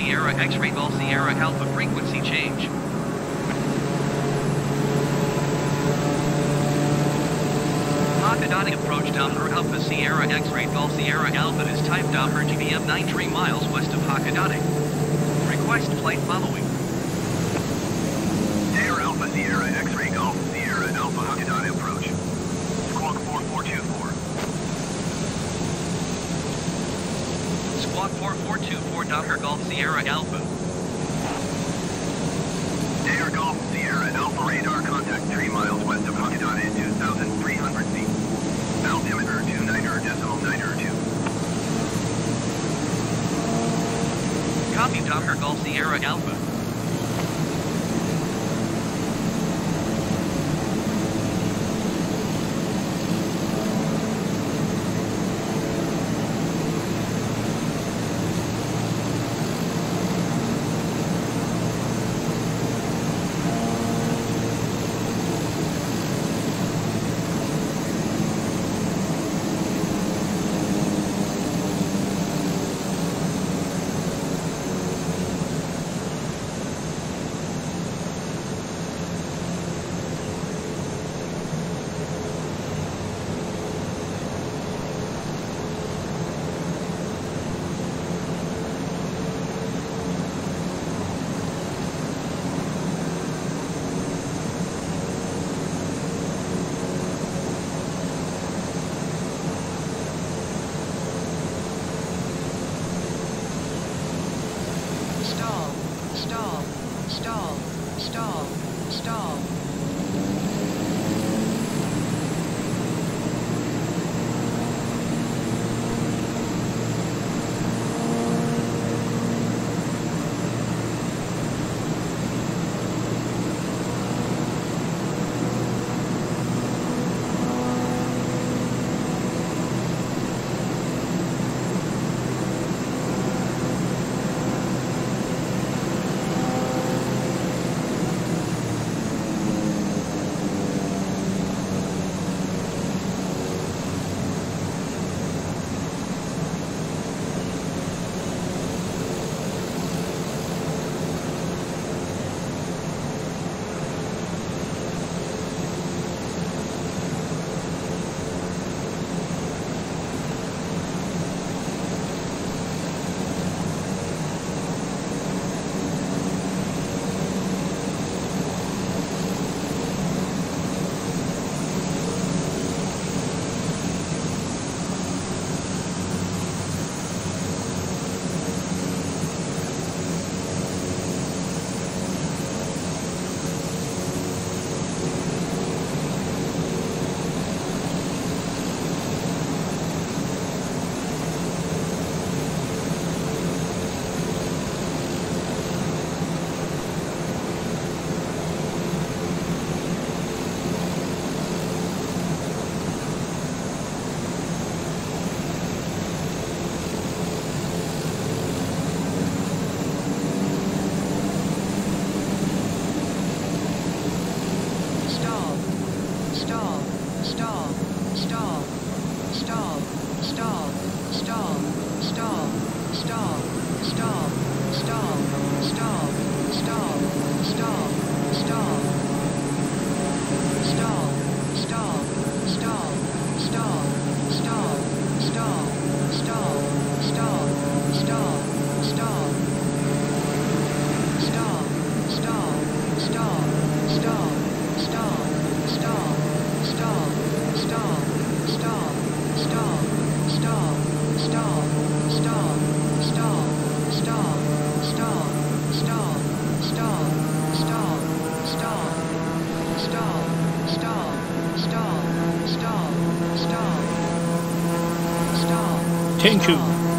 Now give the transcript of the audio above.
Sierra X-ray Golf Sierra Alpha frequency change. Hakodate approach Doppler Alpha Sierra X-ray Golf Sierra Alpha is type Doppler TBM 93 miles west of Hakodate. Request flight following. Air Alpha Sierra X-ray Golf Sierra Alpha Hakodate approach. Squawk 4424. Squawk 4424 Doppler Golf Sierra Alpha. Air Golf Sierra Alpha radar contact 3 miles west of Hakodate at 2,300 feet. Altimeter 29er decimal 9er 2. Copy Docker Golf Sierra Alpha. Thank you.